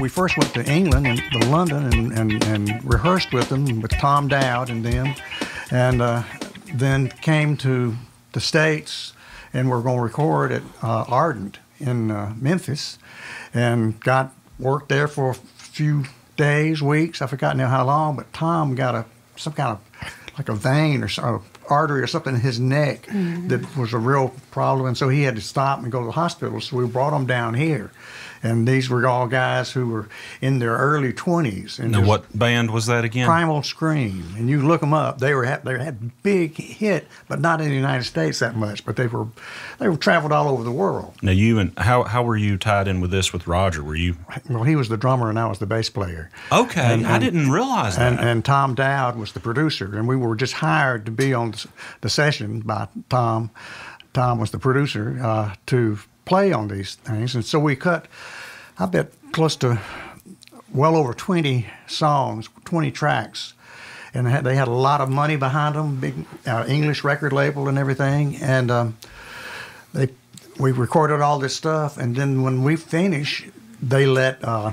we first went to England and to London and, and, and rehearsed with them with Tom Dowd and them, and uh, then came to the States and we're going to record at uh, Ardent in uh, Memphis, and got worked there for a few days, weeks. I forgot now how long, but Tom got a some kind of like a vein or some artery or something in his neck Mm-hmm. that was a real problem, and so he had to stop and go to the hospital. So we brought him down here, and these were all guys who were in their early twenties. And Now, what band was that again? Primal Scream, and you look them up. They were they had big hit, but not in the United States that much. But they were they were traveled all over the world. Now, you and how how were you tied in with this with Roger? Were you Well, he was the drummer and I was the bass player. okay? And- I didn't realize that. And, and Tom Dowd was the producer, and we were just hired to be on the the session by Tom. Tom was the producer uh, to play on these things, and so we cut, I bet, close to well over 20 songs, 20 tracks. And they had, they had a lot of money behind them, big uh, English record label and everything. And um, they we recorded all this stuff, and then when we finished, they let uh,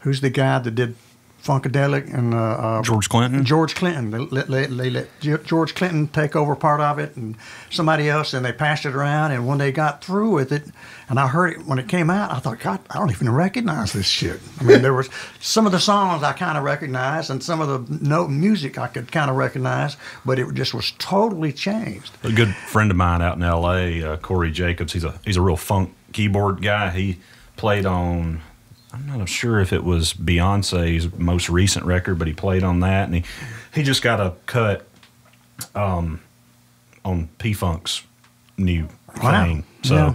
who's the guy that did Funkadelic and uh, uh, George Clinton? George Clinton. They let, they, they let George Clinton take over part of it, and somebody else, and they passed it around. And when they got through with it, and I heard it when it came out, I thought, God, I don't even recognize this shit. I mean, there was some of the songs I kind of recognized, and some of the note music I could kind of recognize, but it just was totally changed. A good friend of mine out in L.A., uh, Corey Jacobs. He's a he's a real funk keyboard guy. He played on. I'm not sure if it was Beyonce's most recent record, but he played on that, and he he just got a cut um, on P Funk's new Wow. thing. So Yeah.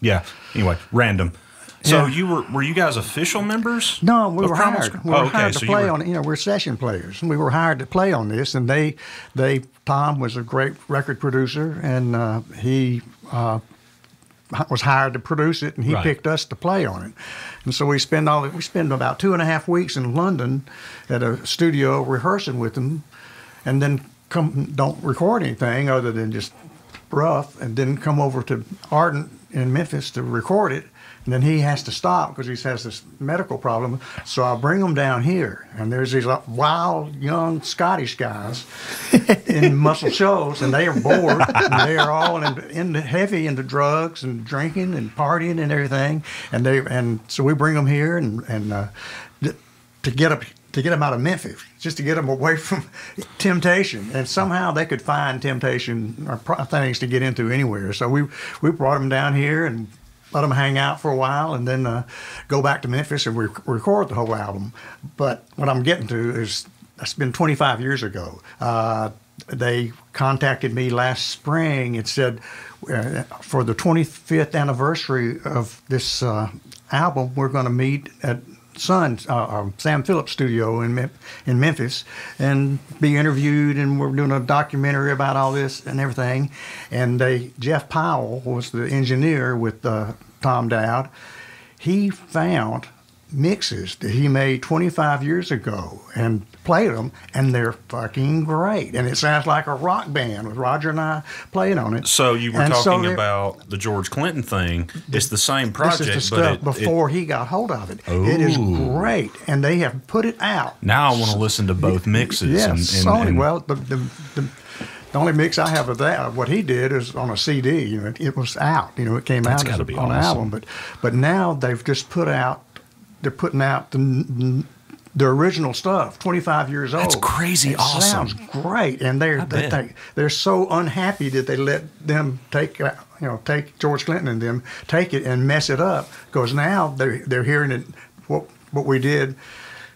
yeah. Anyway, random. So Yeah. you were were you guys official members? No, we were Primal hired. We were Oh, okay, hired to so you play were- on it. You know, we're session players. We were hired to play on this, and they, they, Tom was a great record producer, and uh, he uh, was hired to produce it, and he Right. picked us to play on it. And so we spend all we spend about two and a half weeks in London at a studio rehearsing with them, and then come don't record anything other than just rough, and then come over to Ardent in Memphis to record it. And then he has to stop because he has this medical problem. So I bring him down here, and there's these wild young Scottish guys in Muscle Shoals, and they are bored, and they are all in, into heavy into drugs and drinking and partying and everything. And they and so we bring them here and and uh, to get up to get them out of Memphis, just to get them away from temptation. And somehow they could find temptation or pro- things to get into anywhere. So we we brought them down here and let them hang out for a while, and then uh, go back to Memphis and rec- record the whole album. But what I'm getting to is that's been 25 years ago. Uh, they contacted me last spring and said, uh, for the 25th anniversary of this uh, album, we're going to meet at Sun, uh, uh, Sam Phillips studio in Mem- in Memphis, and be interviewed. And we're doing a documentary about all this and everything. And they, Jeff Powell was the engineer with uh, Tom Dowd. He found mixes that he made 25 years ago and played them, and they're fucking great. And it sounds like a rock band with Roger and I playing on it. So you were And talking they're- about the George Clinton thing. It's the same project, this is the stuff it, it- before he got hold of it. It is great, and they have put it out. now I want to listen to both mixes. Yes, and, and, Sony. and- well, the, the, the, the only mix I have of that, what he did, is on a CD. You know, it, it was out. You know, it came That's out as gotta a, be on an album. But but now they've just put out. They're putting out the. The original stuff, 25 years old. That's crazy It awesome. Sounds great, and they're they, they, they're so unhappy that they let them take uh, you know take George Clinton and them take it and mess it up because now they're they're hearing it what what we did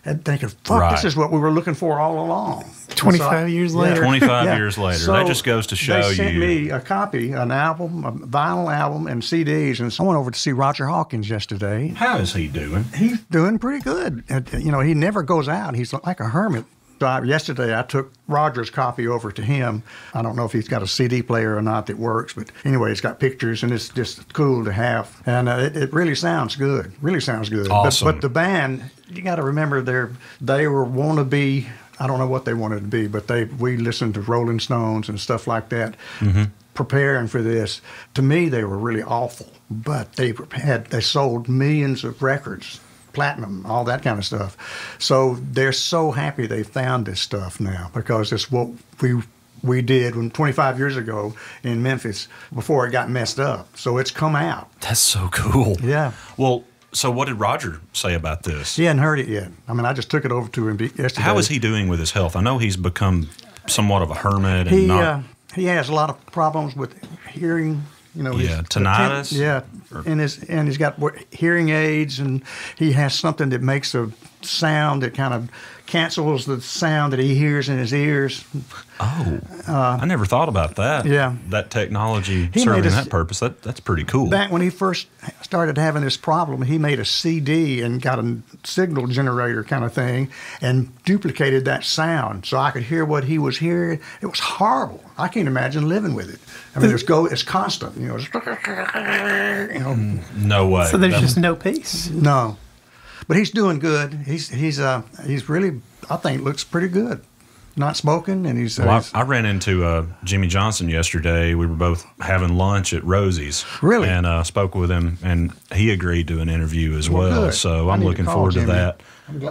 and thinking fuck Right. this is what we were looking for all along. 25 years later. 25 years later. That just goes to show they sent you- me a copy, an album, a vinyl album, and CDs. And so I went over to see Roger Hawkins yesterday. How is he doing? He's doing pretty good. You know, he never goes out. He's like a hermit. I, yesterday, I took Roger's copy over to him. I don't know if he's got a CD player or not that works, but anyway, it's got pictures and it's just cool to have. And uh, it, it really sounds good. Really sounds good. But- Awesome. But, the band, you got to remember, they're they were wannabe. I don't know what they wanted to be, but they we listened to Rolling Stones and stuff like that. Preparing for this, to me, they were really awful. But they had they sold millions of records platinum, all that kind of stuff. So they're so happy they found this stuff now because it's what we we did when 25 years ago in Memphis before it got messed up. So it's come out. That's so cool. Yeah. Well, so what did Roger say about this? He hadn't heard it yet. I mean, I just took it over to him yesterday. How is he doing with his health? I know he's become somewhat of a hermit and He not. uh, he has a lot of problems with hearing. You know, Yeah, tinnitus? Yeah, and his and he's got hearing aids, and he has something that makes a sound that kind of cancels the sound that he hears in his ears. oh, I never thought about that. uh, yeah. that technology He serving made us- that purpose. That that's pretty cool. Back when he first started having this problem, he made a CD and got a signal generator kind of thing and duplicated that sound so I could hear what he was hearing. It was horrible. I can't imagine living with it. I mean, it's go, it's constant. You know, it's, you know, no way. So there's That- just no peace. no. But he's doing good. He's he's uh he's really I think looks pretty good. Not smoking and he's, uh, Well, I, I ran into uh, Jimmy Johnson yesterday. We were both having lunch at Rosie's. Really? And uh, spoke with him, and he agreed to an interview as Well, well. So I'm to looking call forward to that.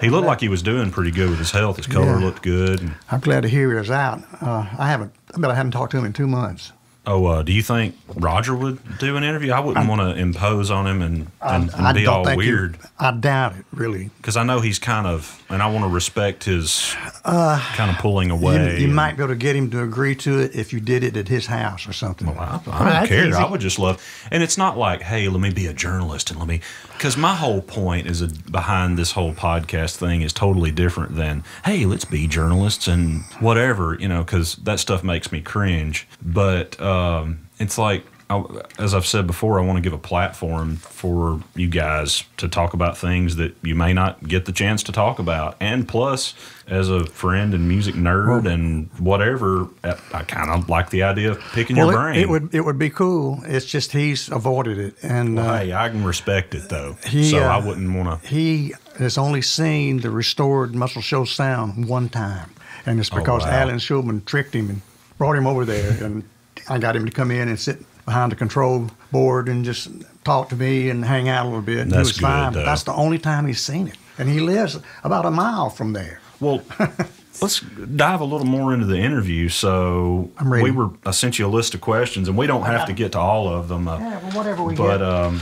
He looked like he was doing pretty good with his health. His color Yeah. looked good. I'm glad to hear he was out. Uh, I haven't I bet I haven't talked to him in two months. Oh, uh, do you think Roger would do an interview? I wouldn't want to impose on him and, and, and I be all think he- weird. I doubt it really. Because I know he's kind of, and I want to respect his kind of pulling away. you and- might be able to get him to agree to it if you did it at his house or something. I, I don't that's care. easy. I would just love, and it's not like, hey, let me be a journalist and let me, because my whole point is a, behind this whole podcast thing is totally different than, hey, let's be journalists and whatever, you know, because that stuff makes me cringe. But um, it's like, I, as I've said before, I want to give a platform for you guys to talk about things that you may not get the chance to talk about. And plus, as a friend and music nerd and whatever, I, kind of like the idea of picking well, your brain. it would it would be cool. It's just he's avoided it, and Well, uh, hey, I can respect it though. he, so uh, I wouldn't want to. he has only seen the restored Muscle Shoals sound one time, and it's Oh, because wow. Alan Schulman tricked him and brought him over there, and I got him to come in and sit behind the control board and just talk to me and hang out a little bit. And That's he was good, fine. But though. that's the only time he's seen it, and he lives about a mile from there. Well, let's dive a little more into the interview. So I'm ready. we were. I sent you a list of questions, and we don't have to get to all of them. Uh, Yeah, well, whatever we but get. um,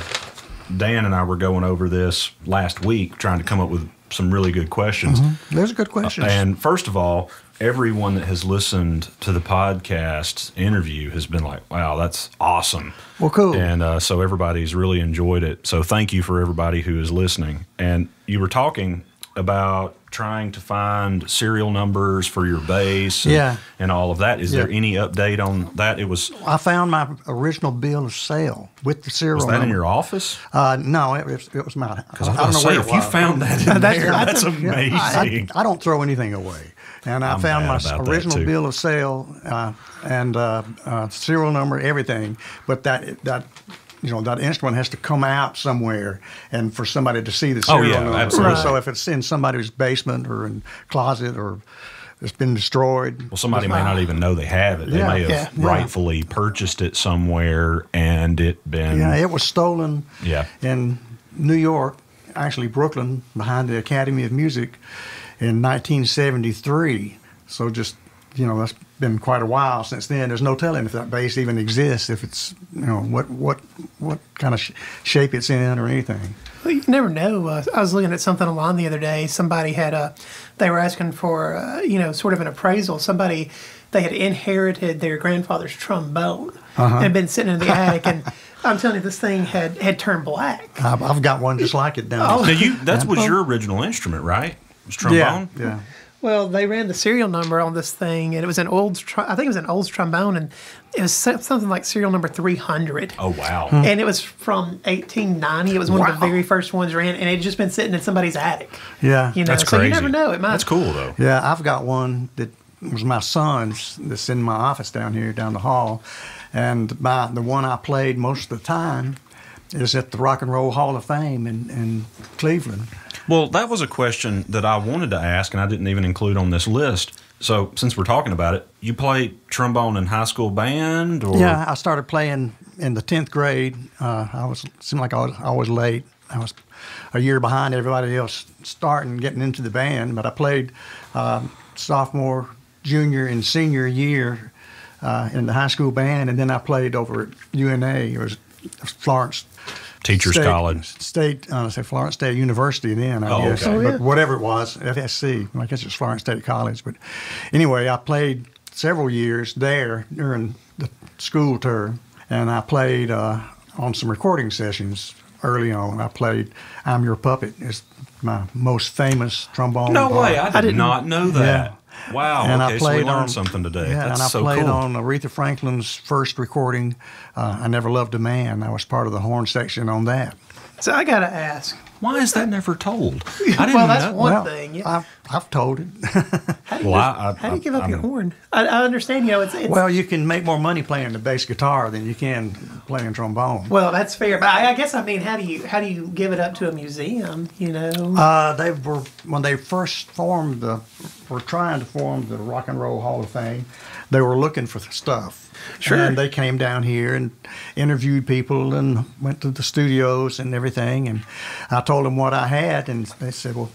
Dan and I were going over this last week, trying to come up with some really good questions. There's a good question. And first of all, everyone that has listened to the podcast interview has been like, wow, that's awesome. Well, cool. And uh, so everybody's really enjoyed it. So thank you for everybody who is listening. And you were talking about trying to find serial numbers for your bass and, Yeah. and all of that. Is Yeah. there any update on that? It was, I found my original bill of sale with the serial was that in your office? Uh, no, it, was- it was my. Because I was going to say, if it you found that in That's- there, I that's amazing. I, I, I don't throw anything away. And I I'm found my original bill of sale uh, and uh, uh, serial number, everything. But that that you know that instrument has to come out somewhere, and for somebody to see the Oh, serial yeah, number. absolutely. So if it's in somebody's basement or in closet or it's been destroyed, Well, somebody may not even know they have it. They Yeah, may have yeah, yeah. rightfully purchased it somewhere and it been. Yeah, it was stolen Yeah. in New York, actually Brooklyn, behind the Academy of Music in 1973. So just, you know, that's been quite a while since then. There's no telling if that bass even exists, if it's, you know, what what what kind of sh- shape it's in or anything. Well, you never know. Uh, I was looking at something online the other day. Somebody had a, they were asking for, uh, you know, sort of an appraisal. Somebody, they had inherited their grandfather's trombone Uh-huh. and had been sitting in the attic. And I'm telling you, this thing had, had turned black. I've, I've got one just like it down Oh. Now you that was your original instrument, right? It was trombone. Yeah, yeah. Well, they ran the serial number on this thing, and it was an old, I think it was an old trombone, and it was something like serial number 300. Oh wow. Hmm. And it was from 1890. It was one of the very first ones ran, and it had just been sitting in somebody's attic. Yeah. You know, That's so crazy. you never know. It might. That's cool though. Yeah, I've got one that was my son's that's in my office down here, down the hall. And my, the one I played most of the time is at the Rock and Roll Hall of Fame in, in Cleveland. Well, that was a question that I wanted to ask, and I didn't even include on this list. So, since we're talking about it, you play trombone in high school band, or Yeah, I started playing in the 10th grade. Uh, I was seemed like I was always late. I was a year behind everybody else starting getting into the band, but I played um, sophomore, junior, and senior year uh, in the high school band, and then I played over at UNA. Was Florence Teachers State, College. State, uh, say Florence State University then, I Oh, guess. okay. Oh, yeah. But whatever it was, FSC. I guess it's Florence State College. But anyway, I played several years there during the school term, and I played uh, on some recording sessions early on. I played "I'm Your Puppet." It's my most famous trombone. No part. way! I did didn't- not know that. Wow. And okay, I so we learned on something today. Yeah, That's and I so played cool. on Aretha Franklin's first recording. Uh, I never loved a man. I was part of the horn section on that. So I got to ask. Why is that never told? I didn't Well, that's know. one well, thing. Yeah. I've, I've told it. Well, I, I, How do you give up I your horn? I, I understand. You know, it's, it's well, well, you can make more money playing the bass guitar than you can playing trombone. Well, that's fair. But I, I guess I mean, how do you how do you give it up to a museum? You know. Uh, they were when they first formed the, were trying to form the Rock and Roll Hall of Fame. They were looking for stuff. Sure. And they came down here and interviewed people and went to the studios and everything. And I told them what I had, and they said, "Well,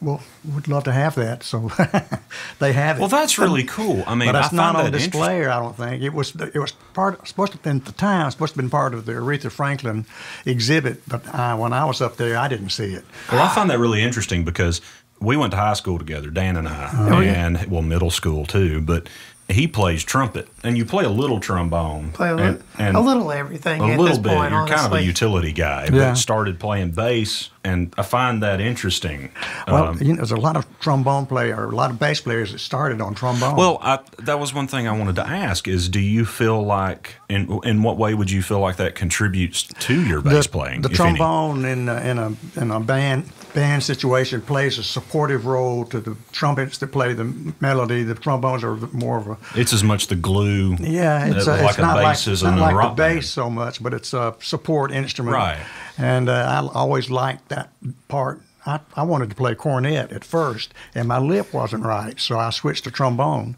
well, we'd love to have that." So they have it. Well, that's really cool. I mean, but I it's not on display. I don't think it was. It was part. Supposed to have been at the time. Supposed to have been part of the Aretha Franklin exhibit. But I, when I was up there, I didn't see it. Well, I find that really interesting because we went to high school together, Dan and I, Oh, and well, middle school too. But he plays trumpet, and you play a little trombone, Play a, and, little, and a little everything. a at little this bit. Point, You're kind of a utility guy, Yeah. but started playing bass, and I find that interesting. Well, Um, you know, there's a lot of trombone player, a lot of bass players that started on trombone. Well, I, that was one thing I wanted to ask: is do you feel like, in in what way would you feel like that contributes to your bass the, playing? the if any? trombone in a, in a in a band band situation plays a supportive role to the trumpets that play the melody. The trombones are more of a It's as much the glue. yeah. It's, uh, like it's a not like, bass is it's in not like rock the band. bass so much, but it's a support instrument. Right. And uh, I always liked that part. I, I wanted to play cornet at first, and my lip wasn't right, so I switched to trombone.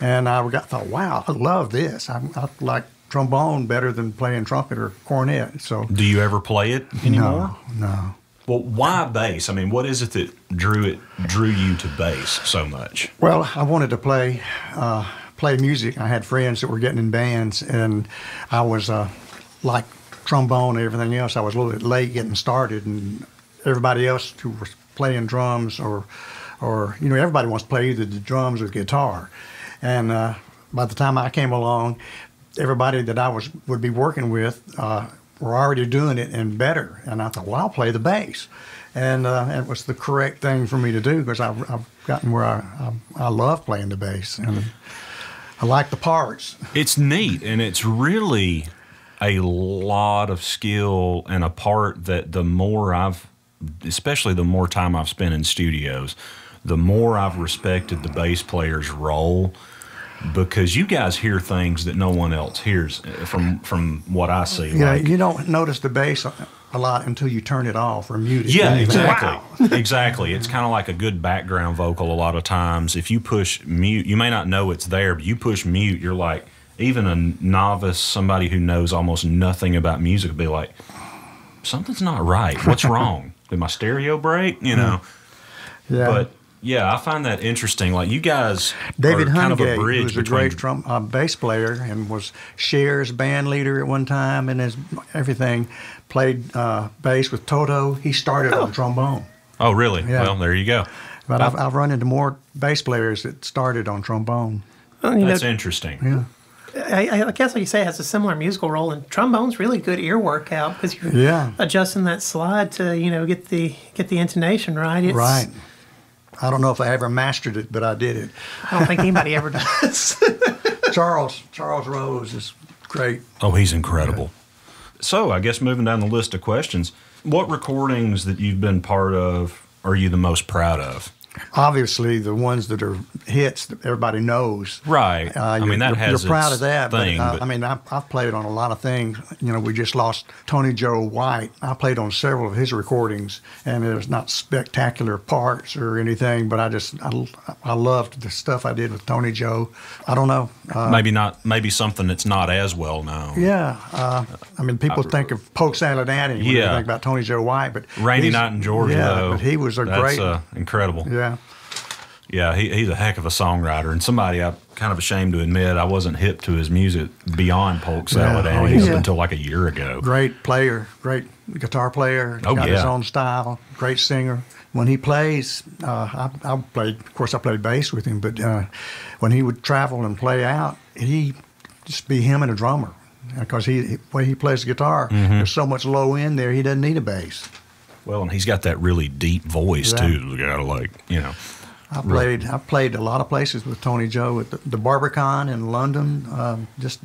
And I got thought, wow, I love this. I, I like trombone better than playing trumpet or cornet. So Do you ever play it anymore? no, no. Well, why bass? I mean, what is it that drew it drew you to bass so much? Well, I wanted to play uh, play music. I had friends that were getting in bands, and I was uh, like trombone and everything else. I was a little bit late getting started, and everybody else who was playing drums or or you know everybody wants to play either the drums or guitar. And uh, by the time I came along, everybody that I was would be working with uh, were already doing it and better. And I thought, well, I'll play the bass. And uh, it was the correct thing for me to do because I've, I've gotten where I, I, I love playing the bass and I like the parts. It's neat, and it's really a lot of skill and a part that the more I've, especially the more time I've spent in studios, the more I've respected the bass player's role because you guys hear things that no one else hears uh, from from what I see. You know, like- you don't notice the bass a lot until you turn it off or mute it. Yeah, exactly. exactly. It's kind of like a good background vocal a lot of times. If you push mute, you may not know it's there, but you push mute, you're like, even a novice, somebody who knows almost nothing about music, will be like, something's not right. What's wrong? Did my stereo break? You know? Yeah. But yeah, I find that interesting. Like, you guys David are kind of a Hungate, who bridge was a between. great drum, uh, bass player and was Cher's band leader at one time, and his everything played uh, bass with Toto. He started on trombone, oh, really? Yeah. Well, there you go. but I've, I've run into more bass players that started on trombone. Well, you know, That's interesting. Yeah, I, I guess like you say, it has a similar musical role, and trombone's really good ear workout because you're Yeah. adjusting that slide to you know get the get the intonation right. It's, right. I don't know if I ever mastered it, but I did it. I don't think anybody ever does. Charles Charles Rose is great. Oh, he's incredible. So, I guess moving down the list of questions, what recordings that you've been part of are you the most proud of? Obviously the ones that are hits that everybody knows. Right. Uh, I mean, that you're, has you're proud of that. thing, but, uh, but- I mean, I've, I've played on a lot of things. You know, we just lost Tony Joe White. I played on several of his recordings, and it was not spectacular parts or anything, but I just I, I loved the stuff I did with Tony Joe. I don't know. Uh, maybe not. Maybe something that's not as well known. yeah, uh, I mean, people think of Polk Salad Annie when Yeah. they think about Tony Joe White, but Rainy night in Georgia, yeah, though. but he was a great. uh, incredible. yeah, Yeah, he, he's a heck of a songwriter and somebody I'm kind of ashamed to admit I wasn't hip to his music beyond Polk Salad Yeah, oh, Annie's yeah. until like a year ago. great player, great guitar player. Oh, got his own style. Great singer. When he plays, uh, I, I played. Of course, I played bass with him, but uh, when he would travel and play out, he just be him and a drummer because he way he plays the guitar. Mm-hmm. There's so much low end there. He doesn't need a bass. Well, and he's got that really deep voice Yeah. too. You gotta like, you know. I played. I played a lot of places with Tony Joe at the, the Barbican in London. Um, just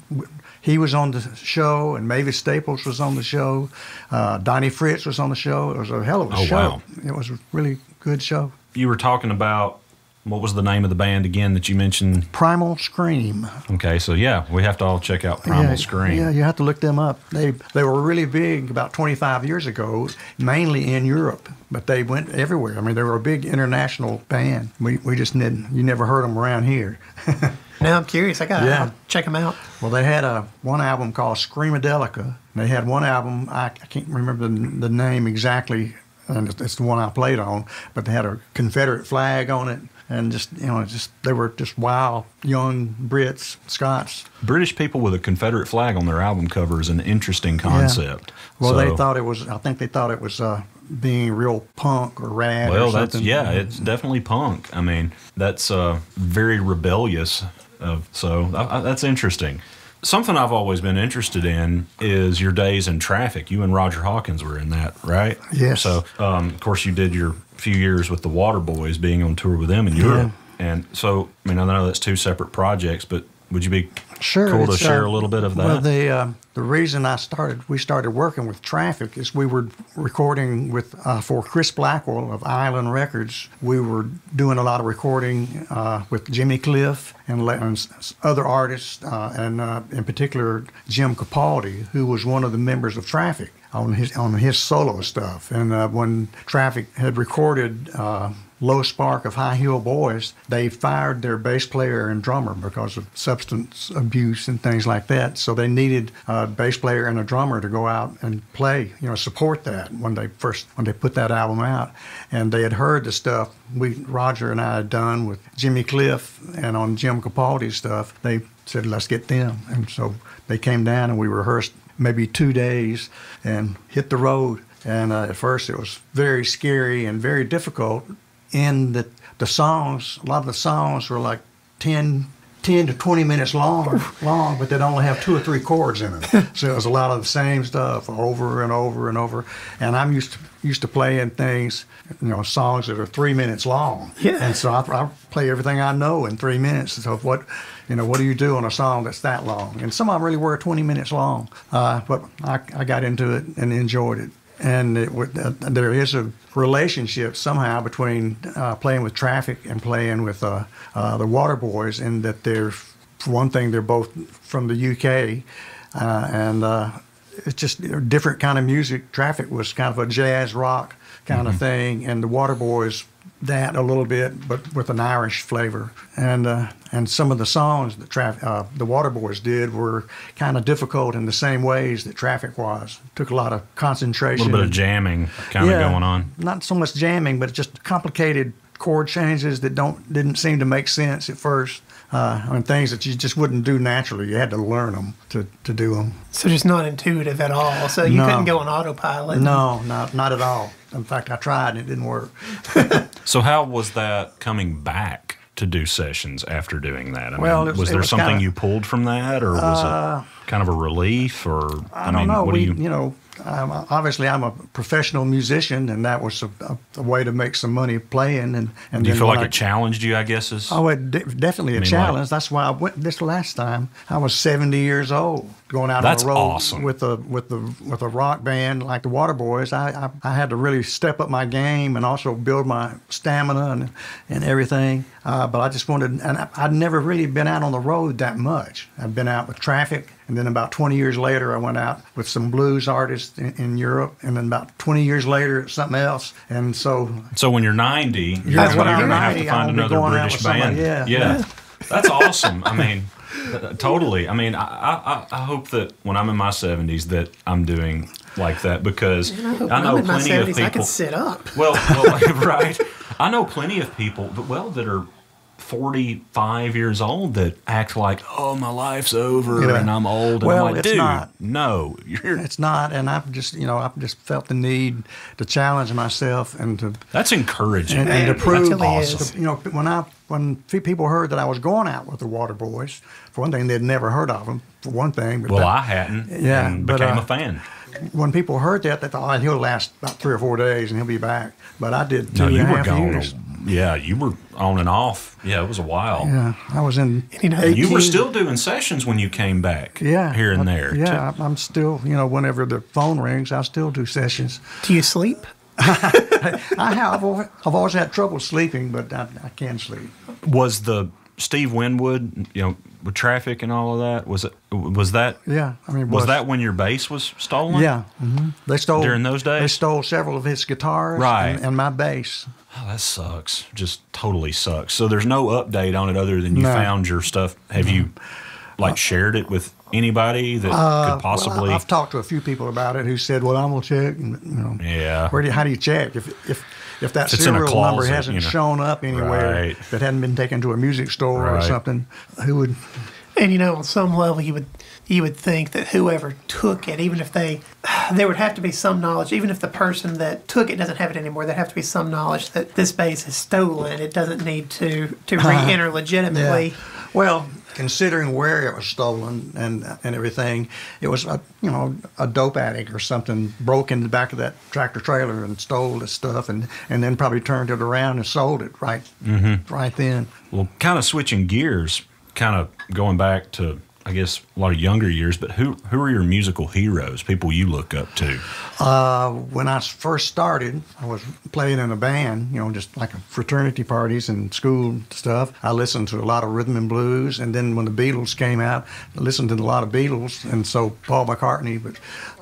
he was on the show, and Mavis Staples was on the show. Uh, Donnie Fritts was on the show. It was a hell of a Oh, show. wow. It was a really good show. You were talking about what was the name of the band again that you mentioned? Primal Scream. Okay, so yeah, we have to all check out Primal yeah, Scream. Yeah, you have to look them up. They they were really big about 25 years ago, mainly in Europe, but they went everywhere. I mean, they were a big international band. We we just didn't. You never heard them around here. Now I'm curious. I got to Yeah. check them out. Well, they had a one album called Screamadelica. They had one album I, I can't remember the, the name exactly, and it's, it's the one I played on. But they had a Confederate flag on it, and just you know, just they were just wild young Brits, Scots. British people with a Confederate flag on their album cover is an interesting concept. Well, they thought it was. I think they thought it was uh, being real punk or rad. Well, or that's yeah, it's definitely punk. I mean, that's uh, very rebellious. Uh, so I, I, that's interesting. Something I've always been interested in is your days in traffic. You and Roger Hawkins were in that, right? Yes. So, um, of course, you did your few years with the Waterboys, being on tour with them in Europe. And so, I mean, I know that's two separate projects, but would you be Sure. cool to share uh, a little bit of that? Well, the uh, the reason I started, we started working with Traffic is we were recording with uh, for Chris Blackwell of Island Records. We were doing a lot of recording uh, with Jimmy Cliff and, and other artists, uh, and uh, in particular Jim Capaldi, who was one of the members of Traffic on his on his solo stuff. And uh, when Traffic had recorded. Uh, Low Spark of High Heel Boys, they fired their bass player and drummer because of substance abuse and things like that. So they needed a bass player and a drummer to go out and play, you know, support that when they first when they put that album out. And they had heard the stuff we Roger and I had done with Jimmy Cliff and on Jim Capaldi's stuff. They said, "Let's get them." And so they came down and we rehearsed maybe two days and hit the road. And uh, at first, it was very scary and very difficult in that the songs, a lot of the songs were like 10, 10 to 20 minutes long, long, but they'd only have two or three chords in them. so it was a lot of the same stuff over and over and over. And I'm used to, used to playing things, you know, songs that are three minutes long. Yeah. And so I, I play everything I know in three minutes. So what, you know, what do you do on a song that's that long? And some of them really were 20 minutes long. Uh, but I, I got into it and enjoyed it and it uh, there is a relationship somehow between uh, playing with traffic and playing with uh, uh, the Waterboys, in that they're, for one thing, they're both from the UK, uh, and uh, it's just a different kind of music. Traffic was kind of a jazz rock kind of thing, and the Waterboys that a little bit, but with an Irish flavor. And uh, and some of the songs that Traf- uh, the Waterboys did were kind of difficult in the same ways that Traffic was. Took a lot of concentration. a little bit of jamming kind of Yeah, going on. Not so much jamming, but just complicated chord changes that don't didn't seem to make sense at first. Uh, and things that you just wouldn't do naturally. You had to learn them to, to do them. So just not intuitive at all. So you No. couldn't go on autopilot. No, not not at all. In fact, I tried and it didn't work. So how was that coming back to do sessions after doing that? I Well, mean, it was- was there was something kinda- Uh, you pulled from that, or was it kind of a relief? Or I, don't mean, know. what we, do you, you? know, I'm, obviously I'm a professional musician, and that was a, a, a way to make some money playing. And, and Do you feel like I- it challenged you? I guess is. Oh, it de- definitely a mean, challenge. like- That's why I went this last time. I was 70 years old, going out That's on the road awesome. with a with the with a rock band like the Waterboys. I, I I had to really step up my game and also build my stamina and and everything. Uh, but I just wanted, and I, I'd never really been out on the road that much. I've been out with traffic, and then about 20 years later, I went out with some blues artists in, in Europe, and then about 20 years later, something else. And so So when you're 90, you're, you're going to have to find I'm another going out British with somebody, band. yeah. That's awesome. I mean, totally. I mean, I, I, I hope that when I'm in my 70s that I'm doing like that because I I know I'm in my plenty of people. I can sit up. Well, well right. I know plenty of people, that, well, that are 45 years old that act like, oh, my life's over Yeah. and I'm old. And Well, I'm like, it's not. no. It's not, and I've just, you know, I've just felt the need to challenge myself and to That's encouraging. and, and to prove, really to- you know, when I when people heard that I was going out with the Waterboys, for one thing, they'd never heard of them. For one thing, but well, that- I hadn't. Yeah, and but, became uh, a fan. when people heard that, they thought, oh, he'll last about three or four days and he'll be back. But I did two No, and a you were half years. A- Yeah, you were on and off. Yeah, it was a while. Yeah, I was in. You And you were still doing sessions when you came back. yeah here and I- there. Yeah, too. I'm still, you know, whenever the phone rings, I still do sessions. Do you sleep? I have. I've always, I've always had trouble sleeping, but I, I can sleep. Was the Steve Winwood, you know, with traffic and all of that? Was it? Was that? Yeah, I mean, Was that when your bass was stolen? Yeah, hmm they stole During those days? They stole several of his guitars, Right. and, and my bass. Oh, that sucks. Just totally sucks. So there's no update on it other than you No. found your stuff. Have you like shared it with anybody that Uh, could possibly? Well, I, have talked to a few people about it who said, "Well, I'm gonna check." And, you know, Yeah. Where do you, how do you check if if if that If it's in a serial number closet, hasn't you know. shown up anywhere Right. that hadn't been taken to a music store or something? Who would? And you know, on some level, you would you would think that whoever took it, even if they, there would have to be some knowledge. Even if the person that took it doesn't have it anymore, there'd have to be some knowledge that this bass is stolen. It doesn't need to to uh-huh. re-enter legitimately. Well, considering where it was stolen and and everything, it was a you know a dope addict or something broke in the back of that tractor trailer and stole the stuff and and then probably turned it around and sold it right Mm-hmm. right then. Well, kind of switching gears, kind of going back to I guess a lot of younger years. But who who are your musical heroes? People you look up to? Uh, when I first started, I was playing in a band, you know, just like fraternity parties and school stuff. I listened to a lot of rhythm and blues, and then when the Beatles came out, I listened to a lot of Beatles, and so Paul McCartney. But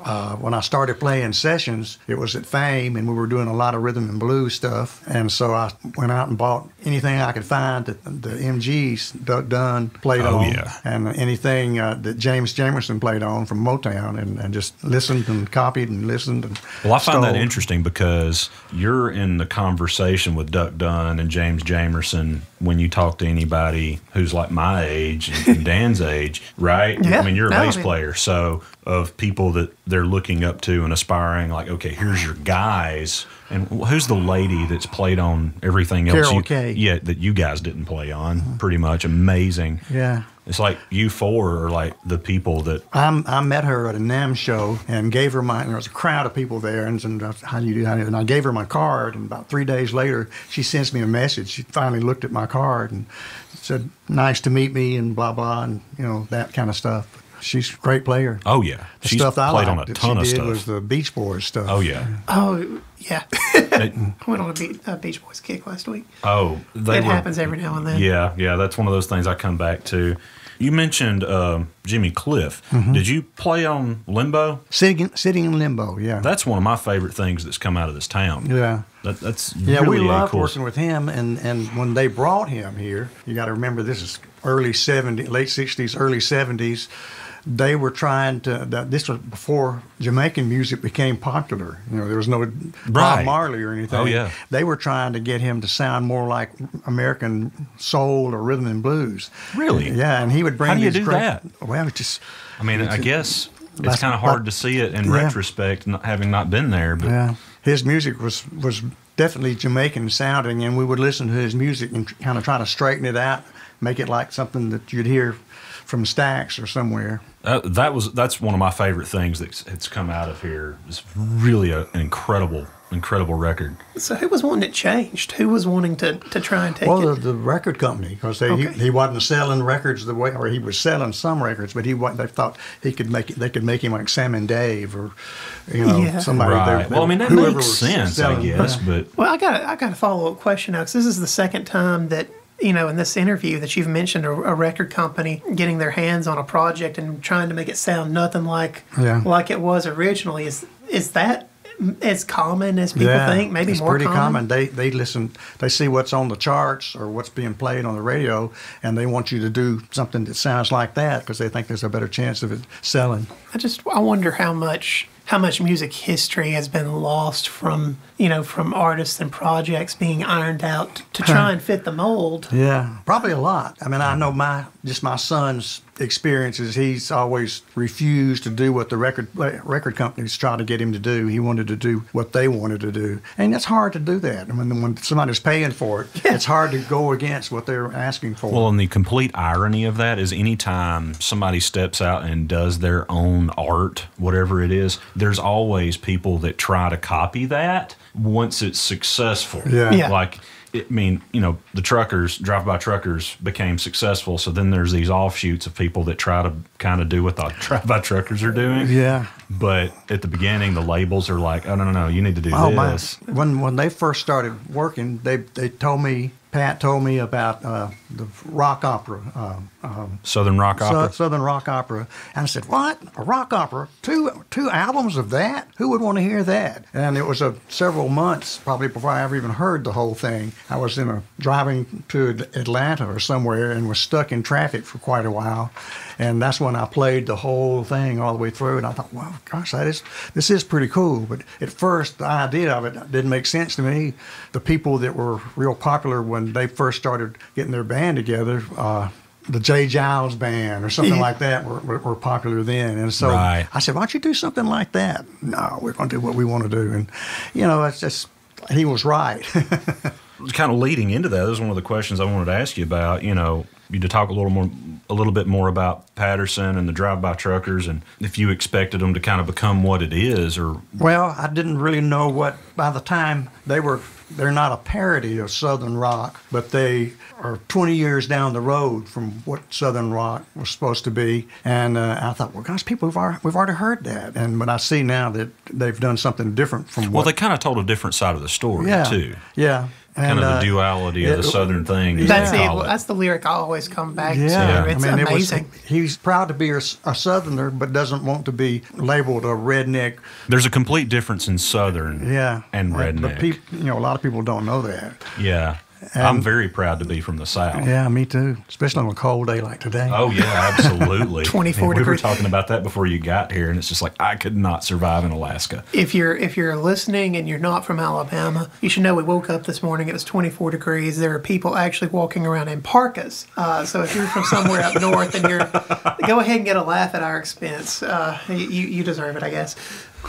uh, when I started playing sessions, it was at Fame, and we were doing a lot of rhythm and blues stuff, and so I went out and bought anything I could find that the MGs, Duck Dunn played Oh, on, yeah. and anything uh, that James Jamerson played on from Motown, and, and just listened and copied and listened. And Well, I find that interesting because you're in the conversation with Duck Dunn and James Jamerson when you talk to anybody who's like my age and, and Dan's age, right? Yeah. I mean, you're a bass player, so of people that they're looking up to and aspiring, like, okay, here's your guys. And who's the lady that's played on everything else? Carol you, Kaye. Yeah, that you guys didn't play on. Pretty much amazing. Yeah. It's like you four are like the people that I'm, I met her at a NAMM show and gave her my. There was a crowd of people there, and, and uh, how do you do? You, and I gave her my card, and about three days later, she sends me a message. She finally looked at my card and said, "Nice to meet me," and blah blah, and you know that kind of stuff. She's a great player. oh yeah, the she's stuff I played liked on a ton of stuff. was the Beach Boys stuff. oh yeah. Oh yeah, I went on a, Be- a Beach Boys kick last week. Oh, they it were- happens every now and then. Yeah, yeah, that's one of those things I come back to. You mentioned uh, Jimmy Cliff. Mm-hmm. Did you play on Limbo? Sitting, sitting in limbo. Yeah. That's one of my favorite things that's come out of this town. yeah. That, that's Yeah, really we a loved cool. working with him, and, and when they brought him here, you got to remember this is early '70s, late '60s, early '70s. They were trying to. This was before Jamaican music became popular. You know, there was no Bob Marley or anything. Oh, yeah. They were trying to get him to sound more like American soul or rhythm and blues. Really? Yeah, and he would bring. How do you do great, that? Well, just. I mean, I guess it's kind of hard but- to see it in Yeah. retrospect, not having not been there. But Yeah, his music was was definitely Jamaican sounding, and we would listen to his music and kind of try to straighten it out, make it like something that you'd hear from Stax or somewhere. Uh, that was that's one of my favorite things that's it's come out of here. It's really a, an incredible, incredible record. So who was wanting it changed? Who was wanting to, to try and take Well, it? the, the record company, because they Okay. he, he wasn't selling records the way, or he was selling some records, but he They thought he could make it. They could make him like Sam and Dave, or you know Yeah. somebody. Right. they- Well, I mean that makes was sense, I guess, yeah. but Well, I got a, I got a follow up question now because this is the second time that you know in this interview that you've mentioned a, a record company getting their hands on a project and trying to make it sound nothing like Yeah. like it was originally. Is is that as common as people yeah, think? Maybe it's more pretty common. They they listen. They see what's on the charts or what's being played on the radio, and they want you to do something that sounds like that because they think there's a better chance of it selling. I just I wonder how much how much music history has been lost from you know from artists and projects being ironed out to try and fit the mold. Yeah, probably a lot. I mean, I know my just my son's experiences. He's always refused to do what the record record companies try to get him to do. He wanted to do what they wanted to do, and it's hard to do that. I mean, when somebody's paying for it, it's hard to go against what they're asking for. Well, and the complete irony of that is anytime somebody steps out and does their own art, whatever it is, there's always people that try to copy that once it's successful. Yeah. Yeah. Like, I mean, you know, the truckers, drive by truckers became successful. So then there's these offshoots of people that try to kind of do what the drive by truckers are doing. yeah. But at the beginning, the labels are like, oh, no, no, no, you need to do Oh my! this. When when they first started working, they they told me Pat told me about uh, the rock opera. Uh, Southern rock Sou- opera. Southern rock opera. And I said, "What? A rock opera? Two two albums of that? Who would want to hear that?" And it was a several months probably before I ever even heard the whole thing. I was in a driving to Atlanta or somewhere and was stuck in traffic for quite a while. And that's when I played the whole thing all the way through. And I thought, "Well, gosh, that is this is pretty cool." But at first, the idea of it didn't make sense to me. The people that were real popular when they first started getting their band together. Uh, the J. Geils band or something like that were, were, were popular then. And so Right. I said, why don't you do something like that? No, we're going to do what we want to do. And, you know, it's just, he was right. kind of leading into that, this is one of the questions I wanted to ask you about. You know, you to talk a little more, a little bit more about Patterson and the drive-by truckers, and if you expected them to kind of become what it is, or well, I didn't really know what, by the time they were, they're not a parody of Southern rock, but they are 20 years down the road from what Southern rock was supposed to be. And uh, I thought, well, gosh, people, we've already, we've already heard that. And but I see now that they've done something different from well, what they kind of told a different side of the story yeah, too. Yeah. Kind And, of the uh, duality of the Southern thing. as That's they the call it. that's the lyric I always come back Yeah, to. It's I mean, amazing. it was. He's proud to be a, a Southerner, but doesn't want to be labeled a redneck. There's a complete difference in Southern Yeah, and redneck. But peop, you know, a lot of people don't know that. yeah. I'm very proud to be from the South. Yeah, me too. Especially on a cold day like today. Oh yeah, absolutely. 24 And We were talking about that before you got here, and it's just like I could not survive in Alaska. if you're if you're listening and you're not from Alabama, you should know we woke up this morning. It was 24 degrees. There are people actually walking around in parkas. Uh, so if you're from somewhere up north and you're, go ahead and get a laugh at our expense. Uh, you you deserve it, I guess.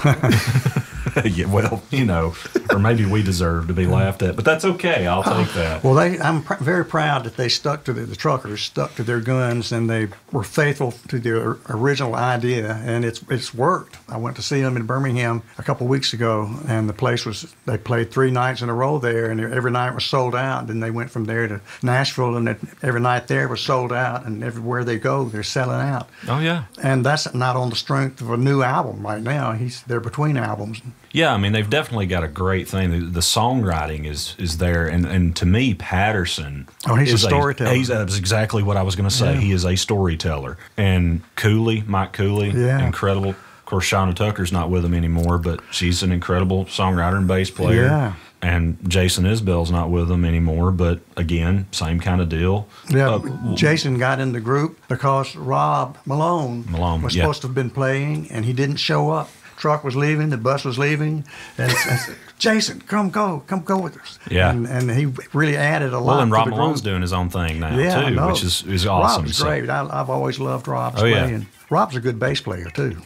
yeah, well, you know, or maybe we deserve to be laughed at, but that's okay. I'll take that. Well, they, I'm pr- very proud that they stuck to the, the truckers, stuck to their guns, and they were faithful to their original idea, and it's it's worked. I went to see them in Birmingham a couple weeks ago, and the place was they played three nights in a row there, and every night was sold out. Then they went from there to Nashville, and it, every night there was sold out, and everywhere they go, they're selling out. Oh yeah, And that's not on the strength of a new album right now. He's they're between albums. Yeah. I mean, they've definitely got a great thing. The, the songwriting is is there, and and to me, Patterson. Oh, he's a storyteller. he's that's exactly what I was going to say. Yeah. He is a storyteller, and Cooley, Mike Cooley, Yeah. incredible. Of course, Shonna Tucker's not with him anymore, but she's an incredible songwriter and bass player. Yeah. And Jason Isbell's not with them anymore, but again, same kind of deal. Yeah, Uh, Jason got in the group because Rob Malone, Malone, was yeah. supposed to have been playing, and he didn't show up. Truck was leaving, the bus was leaving, and I said, Jason, come go, come go with us. Yeah. and, and he really added a lot. Well, and Rob Malone's doing his own thing now yeah, too, which is is awesome. Rob's So- great. I, I've always loved Rob's Oh, yeah. Rob's a good bass player too.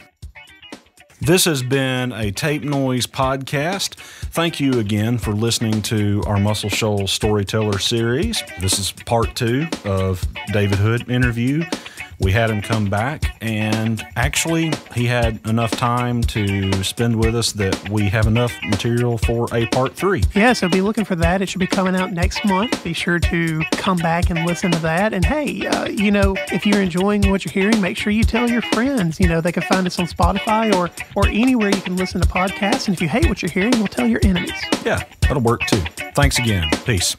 This has been a Tape Noise podcast. Thank you again for listening to our Muscle Shoals Storyteller series. This is part two of David Hood interview we had him come back, and actually, he had enough time to spend with us that we have enough material for a part three. Yeah, so be looking for that. It should be coming out next month. Be sure to come back and listen to that. And hey, uh, you know, if you're enjoying what you're hearing, make sure you tell your friends. You know, they can find us on Spotify or or anywhere you can listen to podcasts. And if you hate what you're hearing, we'll tell your enemies. Yeah, that'll work too. Thanks again. Peace.